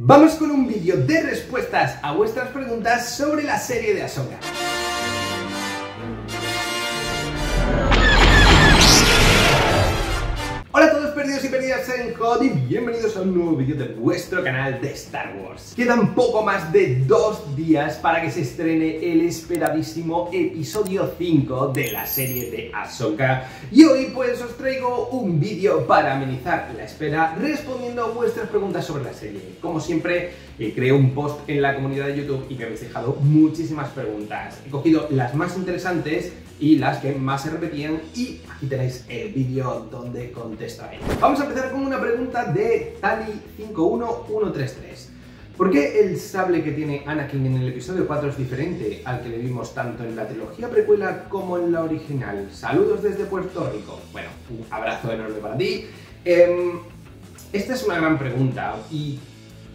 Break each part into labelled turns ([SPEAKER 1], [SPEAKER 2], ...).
[SPEAKER 1] Vamos con un vídeo de respuestas a vuestras preguntas sobre la serie de Ahsoka. Perdidos y perdidas en COD y bienvenidos a un nuevo vídeo de vuestro canal de Star Wars. Quedan poco más de dos días para que se estrene el esperadísimo episodio 5 de la serie de Ahsoka y hoy pues os traigo un vídeo para amenizar la espera respondiendo a vuestras preguntas sobre la serie. Como siempre, eh, creo un post en la comunidad de YouTube y me habéis dejado muchísimas preguntas. He cogido las más interesantes y las que más se repetían y aquí tenéis el vídeo donde contesto a ellas. Vamos a empezar con una pregunta de Tali51133. ¿Por qué el sable que tiene Anakin en el episodio 4 es diferente al que le vimos tanto en la trilogía precuela como en la original? Saludos desde Puerto Rico. Bueno, un abrazo enorme para ti. Em, esta es una gran pregunta y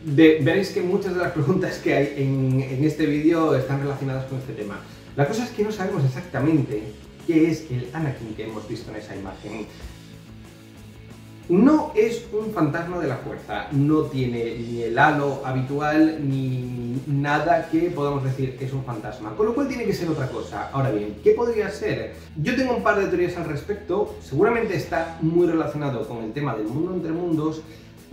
[SPEAKER 1] veréis que muchas de las preguntas que hay en, en este vídeo están relacionadas con este tema. La cosa es que no sabemos exactamente qué es el Anakin que hemos visto en esa imagen. No es un fantasma de la fuerza, no tiene ni el halo habitual ni nada que podamos decir que es un fantasma, con lo cual tiene que ser otra cosa. Ahora bien, ¿qué podría ser? Yo tengo un par de teorías al respecto, seguramente está muy relacionado con el tema del mundo entre mundos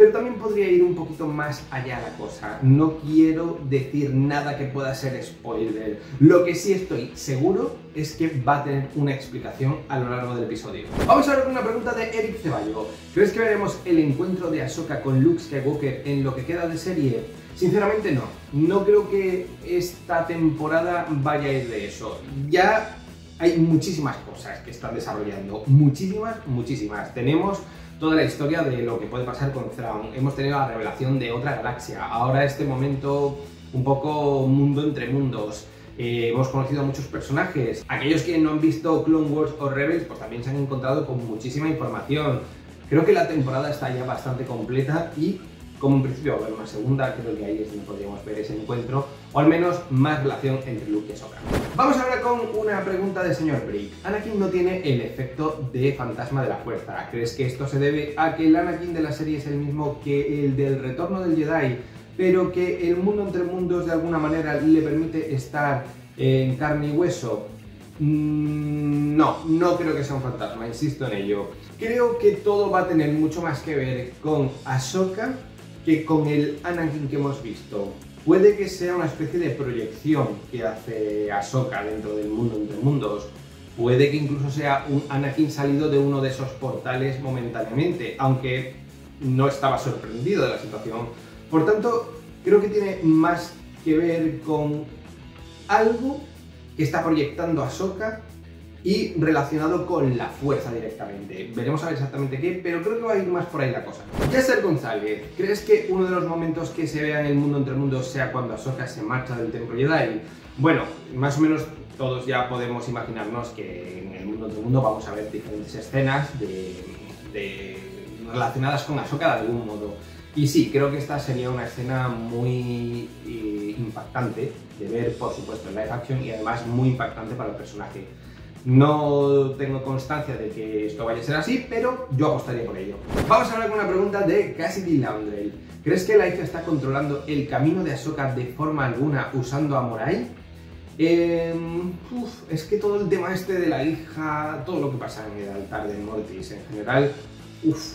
[SPEAKER 1] pero también podría ir un poquito más allá la cosa. No quiero decir nada que pueda ser spoiler. Lo que sí estoy seguro es que va a tener una explicación a lo largo del episodio. Vamos a ver una pregunta de Eric Ceballo. ¿Crees que veremos el encuentro de Ahsoka con Luke Skywalker en lo que queda de serie? Sinceramente no. No creo que esta temporada vaya a ir de eso. Ya hay muchísimas cosas que están desarrollando. Muchísimas, muchísimas. Tenemos toda la historia de lo que puede pasar con Thrawn. Hemos tenido la revelación de otra galaxia. Ahora este momento un poco mundo entre mundos. Eh, hemos conocido a muchos personajes. Aquellos que no han visto Clone Wars o Rebels, pues también se han encontrado con muchísima información. Creo que la temporada está ya bastante completa y como en principio va a haber una segunda, creo que ahí es donde podríamos ver ese encuentro, o al menos más relación entre Luke y Ahsoka. Vamos ahora con una pregunta del señor Brick. Anakin no tiene el efecto de fantasma de la fuerza. ¿Crees que esto se debe a que el Anakin de la serie es el mismo que el del retorno del Jedi, pero que el mundo entre mundos de alguna manera le permite estar en carne y hueso? Mm, no, no creo que sea un fantasma, insisto en ello. Creo que todo va a tener mucho más que ver con Ahsoka que con el Anakin que hemos visto puede que sea una especie de proyección que hace Ahsoka dentro del mundo entre mundos. Puede que incluso sea un Anakin salido de uno de esos portales momentáneamente, aunque no estaba sorprendido de la situación. Por tanto, creo que tiene más que ver con algo que está proyectando Ahsoka y relacionado con la fuerza directamente. Veremos a ver exactamente qué, pero creo que va a ir más por ahí la cosa. Yasser González, ¿crees que uno de los momentos que se vea en el mundo entre mundos sea cuando Ahsoka se marcha del Templo Jedi? Bueno, más o menos todos ya podemos imaginarnos que en el mundo entre mundos vamos a ver diferentes escenas relacionadas con Ahsoka de algún modo. Y sí, creo que esta sería una escena muy eh, impactante de ver, por supuesto, en live action y además muy impactante para el personaje. No tengo constancia de que esto vaya a ser así, pero yo apostaría por ello. Vamos a con una pregunta de Cassidy Laundrell. ¿Crees que la hija está controlando el camino de Ahsoka de forma alguna usando a Morai? Em, es que todo el tema este de la hija, todo lo que pasa en el altar de Mortis en general, uff.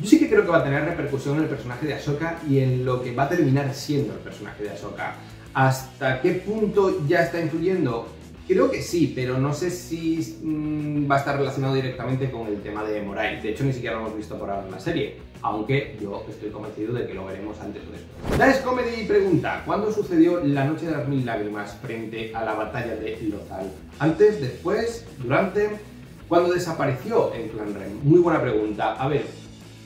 [SPEAKER 1] Yo sí que creo que va a tener repercusión en el personaje de Ahsoka y en lo que va a terminar siendo el personaje de Ahsoka. ¿Hasta qué punto ya está influyendo? Creo que sí, pero no sé si mm, va a estar relacionado directamente con el tema de Morai. De hecho, ni siquiera lo hemos visto por ahora en la serie, aunque yo estoy convencido de que lo veremos antes o después. Daes Comedy pregunta, ¿cuándo sucedió la Noche de las Mil Lágrimas frente a la batalla de Lothal? ¿Antes, después, durante? ¿Cuándo desapareció el clan Ren? Muy buena pregunta. A ver,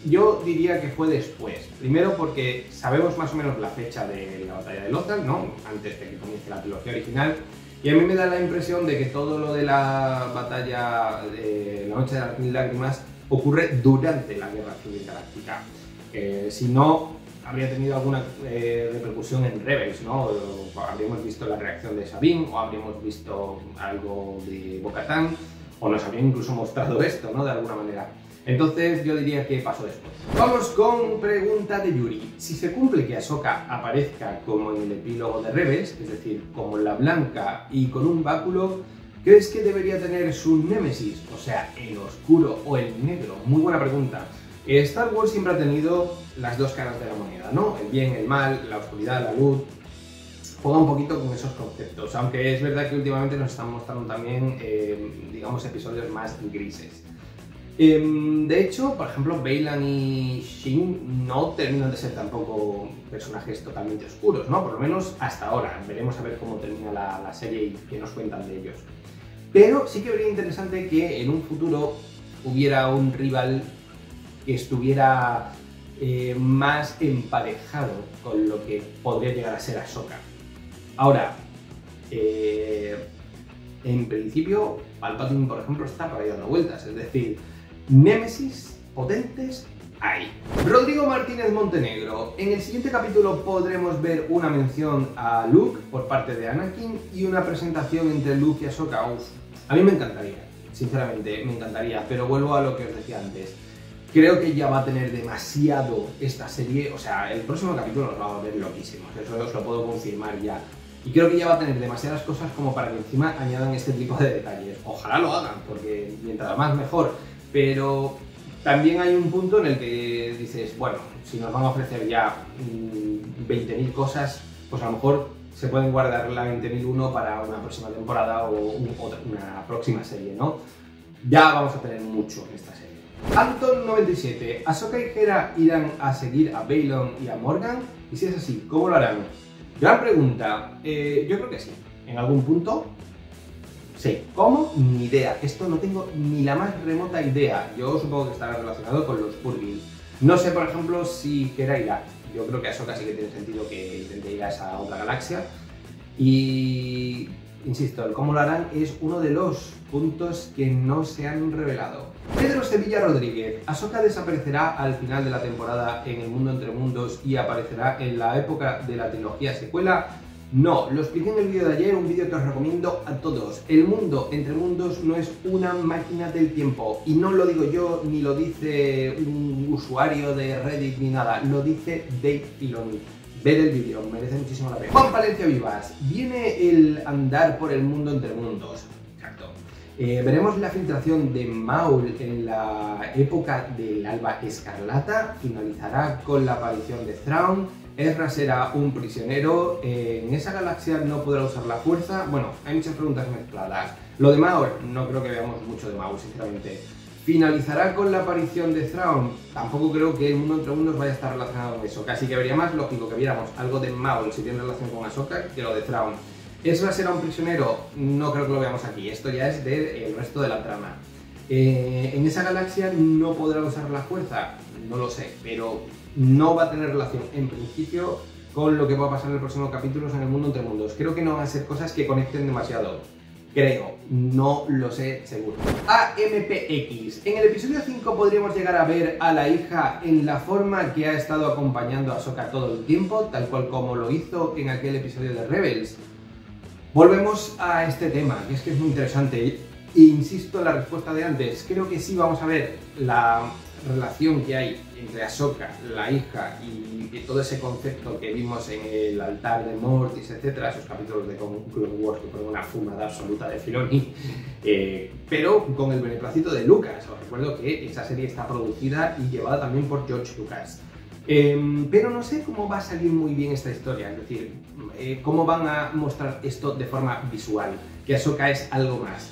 [SPEAKER 1] yo diría que fue después. Primero porque sabemos más o menos la fecha de la batalla de Lothal, ¿no? Antes de que comience la trilogía original. Y a mí me da la impresión de que todo lo de la batalla de la Noche de las Mil Lágrimas ocurre durante la Guerra Civil Galáctica. si no, habría tenido alguna eh, repercusión en Rebels, ¿no? habríamos visto la reacción de Sabine, o habríamos visto algo de Bocatán, o nos habrían incluso mostrado esto, ¿no? De alguna manera. Entonces yo diría que pasó después. Vamos con pregunta de Yuri. Si se cumple que Ahsoka aparezca como en el epílogo de Rebels, es decir, como la blanca y con un báculo, ¿crees que debería tener su némesis? O sea, el oscuro o el negro. Muy buena pregunta. Star Wars siempre ha tenido las dos caras de la moneda, ¿no? El bien, el mal, la oscuridad, la luz. Juega un poquito con esos conceptos, aunque es verdad que últimamente nos están mostrando también, eh, digamos, episodios más grises. Em, de hecho, por ejemplo, Bailan y Shin no terminan de ser tampoco personajes totalmente oscuros, ¿no? Por lo menos hasta ahora. Veremos a ver cómo termina la, serie y qué nos cuentan de ellos. Pero sí que sería interesante que en un futuro hubiera un rival que estuviera eh, más emparejado con lo que podría llegar a ser Ahsoka. Ahora, eh, en principio, Palpatine, por ejemplo, está por ahí dando vueltas, es decir, Némesis potentes hay. Rodrigo Martínez Montenegro. En el siguiente capítulo podremos ver una mención a Luke por parte de Anakin y una presentación entre Luke y Ahsoka. a mí me encantaría, sinceramente, me encantaría, pero vuelvo a lo que os decía antes. Creo que ya va a tener demasiado esta serie, o sea, el próximo capítulo nos va a ver loquísimos, eso os lo puedo confirmar ya. Y creo que ya va a tener demasiadas cosas como para que encima añadan este tipo de detalles. Ojalá lo hagan, porque mientras más mejor pero también hay un punto en el que dices, bueno, si nos van a ofrecer ya 20.000 mm, cosas, pues a lo mejor se pueden guardar la 20.001 para una próxima temporada o una próxima serie, ¿no? Ya vamos a tener mucho en esta serie. Anton97, ¿Ahsoka y Hera irán a seguir a Baylon y a Morgan? Y si es así, ¿cómo lo harán? Gran pregunta. Eh, yo creo que sí. En algún punto Sí. ¿Cómo? Ni idea. Esto no tengo ni la más remota idea. Yo supongo que estará relacionado con los Purgil. No sé, por ejemplo, si Kera irá. Yo creo que eso casi que tiene sentido que intente ir a esa otra galaxia. Y, insisto, el cómo lo harán es uno de los puntos que no se han revelado. Pedro Sevilla Rodríguez. Ahsoka desaparecerá al final de la temporada en el mundo entre mundos y aparecerá en la época de la trilogía secuela no, lo expliqué en el vídeo de ayer, un vídeo que os recomiendo a todos. El mundo entre mundos no es una máquina del tiempo. Y no lo digo yo, ni lo dice un usuario de Reddit, ni nada. Lo dice Dave Filoni. Ved el vídeo, merece muchísimo la pena. Juan Palencia Vivas. Viene el andar por el mundo entre mundos. Exacto. Eh, veremos la filtración de Maul en la época del Alba Escarlata. Finalizará con la aparición de Thrawn Ezra será un prisionero, eh, en esa galaxia no podrá usar la fuerza. Bueno, hay muchas preguntas mezcladas. Lo de Maul, no creo que veamos mucho de Maul, sinceramente. ¿Finalizará con la aparición de Thrawn? Tampoco creo que el mundo entre mundos vaya a estar relacionado con eso. Casi que vería más lógico que viéramos algo de Maul si tiene relación con Ahsoka que lo de Thrawn. ¿Ezra será un prisionero? No creo que lo veamos aquí. Esto ya es del resto de la trama. Eh, ¿En esa galaxia no podrá usar la fuerza? No lo sé, pero no va a tener relación en principio con lo que va a pasar en el próximo capítulo en el mundo entre mundos. Creo que no van a ser cosas que conecten demasiado. Creo, no lo sé seguro. AMPX. En el episodio 5 podríamos llegar a ver a la hija en la forma que ha estado acompañando a Sokka todo el tiempo, tal cual como lo hizo en aquel episodio de Rebels. Volvemos a este tema, que es que es muy interesante. Insisto en la respuesta de antes, creo que sí vamos a ver la relación que hay entre Ahsoka, la hija y, todo ese concepto que vimos en el altar de Mortis, etcétera, esos capítulos de Clone Wars que fueron una fumada absoluta de Filoni, eh, pero con el beneplácito de Lucas. Os recuerdo que esa serie está producida y llevada también por George Lucas. Em, pero no sé cómo va a salir muy bien esta historia, es decir, eh, cómo van a mostrar esto de forma visual, que Ahsoka es algo más.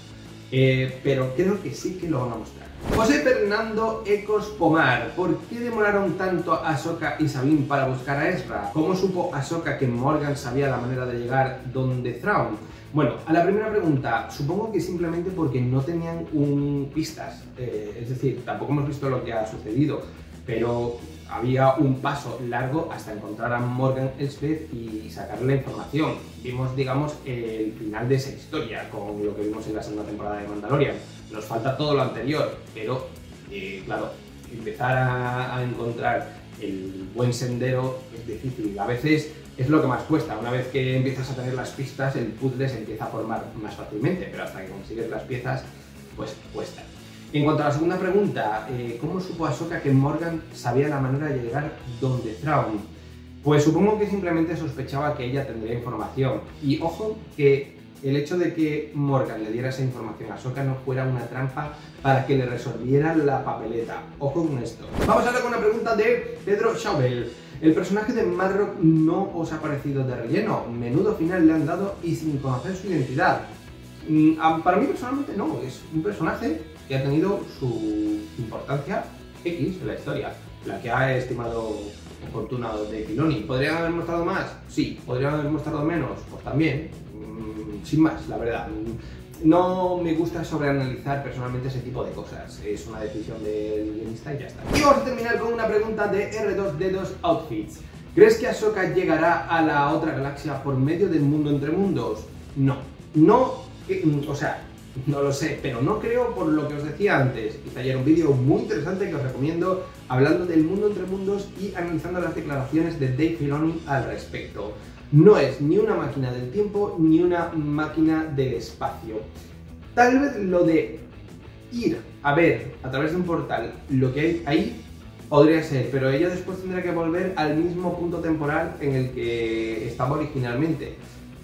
[SPEAKER 1] Eh, pero creo que sí que lo van a mostrar. José Fernando Ecos Pomar, ¿por qué demoraron tanto Ahsoka y Sabine para buscar a Ezra? ¿Cómo supo Ahsoka que Morgan sabía la manera de llegar donde Thrawn? Bueno, a la primera pregunta, supongo que simplemente porque no tenían un pistas, eh, es decir, tampoco hemos visto lo que ha sucedido, pero había un paso largo hasta encontrar a Morgan Elsbeth y sacarle la información. Vimos, digamos, el final de esa historia con lo que vimos en la segunda temporada de Mandalorian. Nos falta todo lo anterior, pero, eh, claro, empezar a, encontrar el buen sendero es difícil. A veces es lo que más cuesta. Una vez que empiezas a tener las pistas, el puzzle se empieza a formar más fácilmente, pero hasta que consigues las piezas, pues cuesta. En cuanto a la segunda pregunta, eh, ¿cómo supo Ahsoka que Morgan sabía la manera de llegar donde Thrawn? Pues supongo que simplemente sospechaba que ella tendría información. Y ojo que el hecho de que Morgan le diera esa información a Ahsoka no fuera una trampa para que le resolviera la papeleta. Ojo con esto. Vamos ahora con una pregunta de Pedro Chauvel. El personaje de Marrock no os ha parecido de relleno. Menudo final le han dado y sin conocer su identidad. Mm, para mí personalmente no, es un personaje que ha tenido su importancia X en la historia, la que ha estimado oportuna de Filoni. ¿Podrían haber mostrado más? Sí. ¿Podrían haber mostrado menos? Pues también. Sin más, la verdad. No me gusta sobreanalizar personalmente ese tipo de cosas. Es una decisión del guionista y ya está. Y vamos a terminar con una pregunta de R2D2 Outfits. ¿Crees que Ahsoka llegará a la otra galaxia por medio del mundo entre mundos? No. No, mm, o sea, no lo sé, pero no creo por lo que os decía antes. Hice ayer un vídeo muy interesante que os recomiendo hablando del mundo entre mundos y analizando las declaraciones de Dave Filoni al respecto. No es ni una máquina del tiempo ni una máquina del espacio. Tal vez lo de ir a ver a través de un portal lo que hay ahí podría ser, pero ella después tendrá que volver al mismo punto temporal en el que estaba originalmente.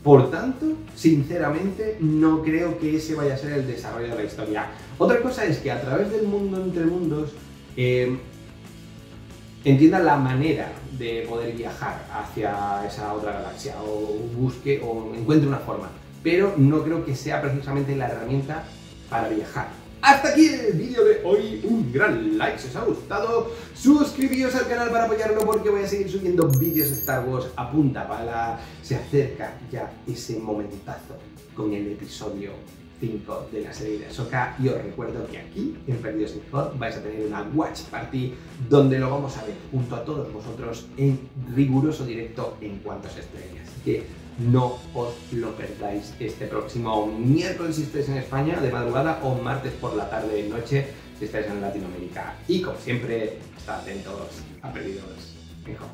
[SPEAKER 1] Por tanto, sinceramente, no creo que ese vaya a ser el desarrollo de la historia. Otra cosa es que a través del mundo entre mundos eh, entienda la manera de poder viajar hacia esa otra galaxia o busque o encuentre una forma. Pero no creo que sea precisamente la herramienta para viajar. Hasta aquí el vídeo de hoy, un gran like si os ha gustado, suscribíos al canal para apoyarlo porque voy a seguir subiendo vídeos de Star Wars a punta se acerca ya ese momentazo con el episodio 5 de la serie de Ahsoka y os recuerdo que aquí en Perdidos en Hot vais a tener una watch party donde lo vamos a ver junto a todos vosotros en riguroso directo en cuantos estrellas. Así que no os lo perdáis este próximo miércoles si estáis en España de madrugada o martes por la tarde noche si estáis en Latinoamérica. Y como siempre, estad atentos a Perdidos en Hot.